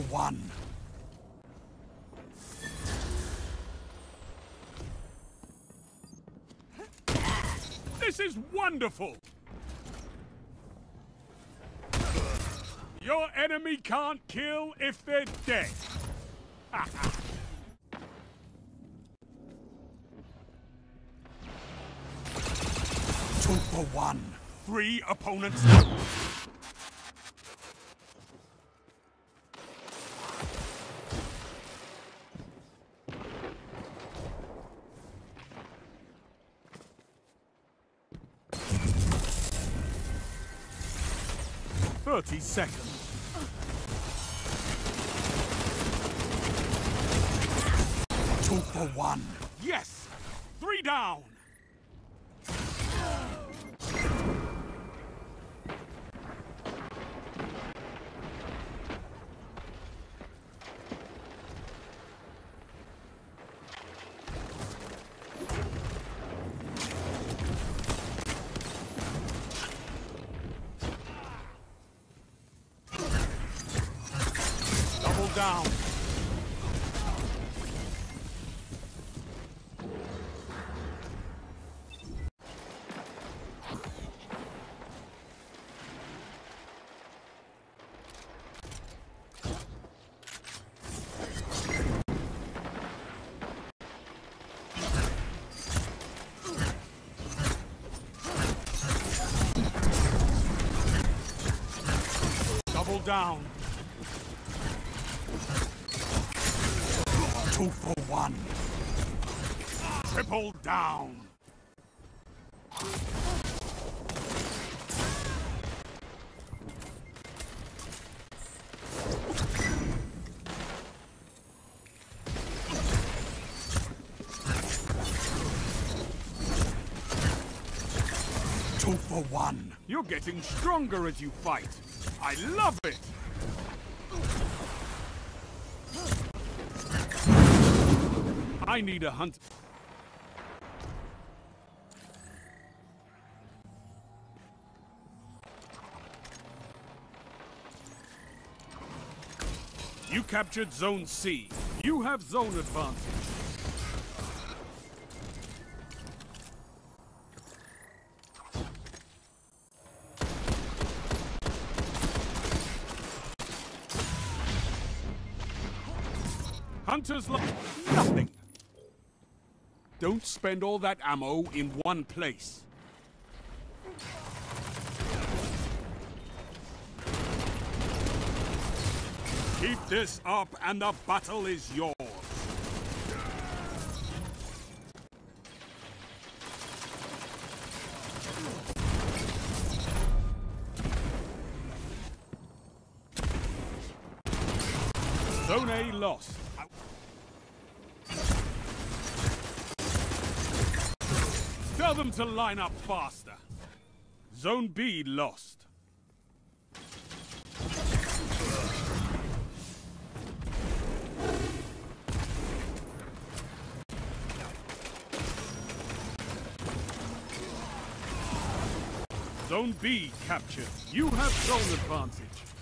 one. This is wonderful! Your enemy can't kill if they're dead. Two for one. Three opponents. Thirty seconds. Two for one. Yes! Three down! Down. Double down. Two for one. Triple down. Two for one. You're getting stronger as you fight. I love it. I need a hunt. You captured Zone C. You have zone advantage. Hunters look nothing. Don't spend all that ammo in one place. Keep this up and the battle is yours. Zone A lost. Tell them to line up faster. Zone B lost. Zone B captured. You have zone advantage.